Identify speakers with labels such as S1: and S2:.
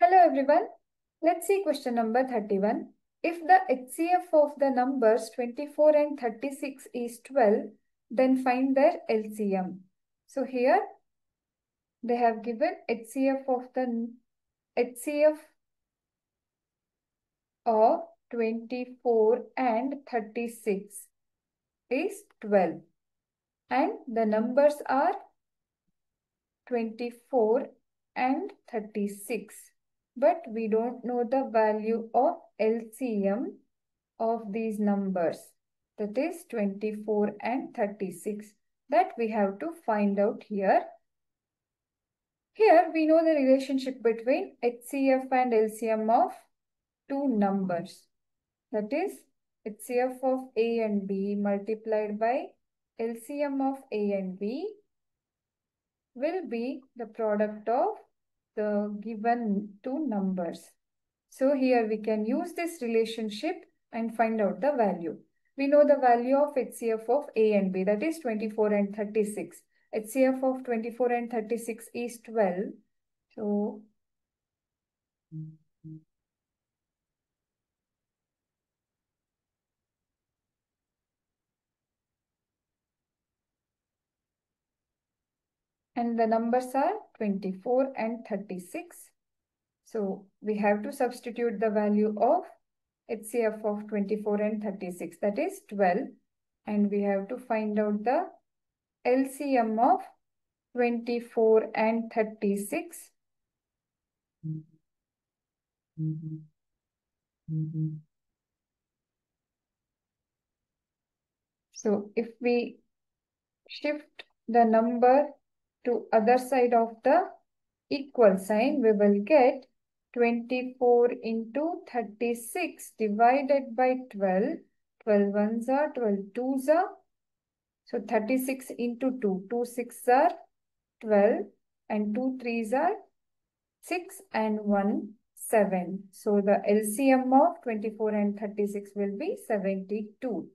S1: Hello everyone. Let's see question number 31. If the HCF of the numbers 24 and 36 is 12, then find their LCM. So here they have given HCF of the HCF of 24 and 36 is 12 and the numbers are 24 and 36 but we don't know the value of LCM of these numbers that is 24 and 36 that we have to find out here. Here we know the relationship between HCF and LCM of two numbers that is HCF of A and B multiplied by LCM of A and B will be the product of the given two numbers. So here we can use this relationship and find out the value. We know the value of HCF of A and B that is 24 and 36. HCF of 24 and 36 is 12. So and the numbers are 24 and 36. So we have to substitute the value of HCF of 24 and 36 that is 12 and we have to find out the LCM of 24 and 36. Mm -hmm. Mm -hmm. So if we shift the number to other side of the equal sign, we will get 24 into 36 divided by 12. 12 ones are, 12 twos are. So 36 into 2, 2 6 are 12 and 2 3s are 6 and 1 7. So the LCM of 24 and 36 will be 72.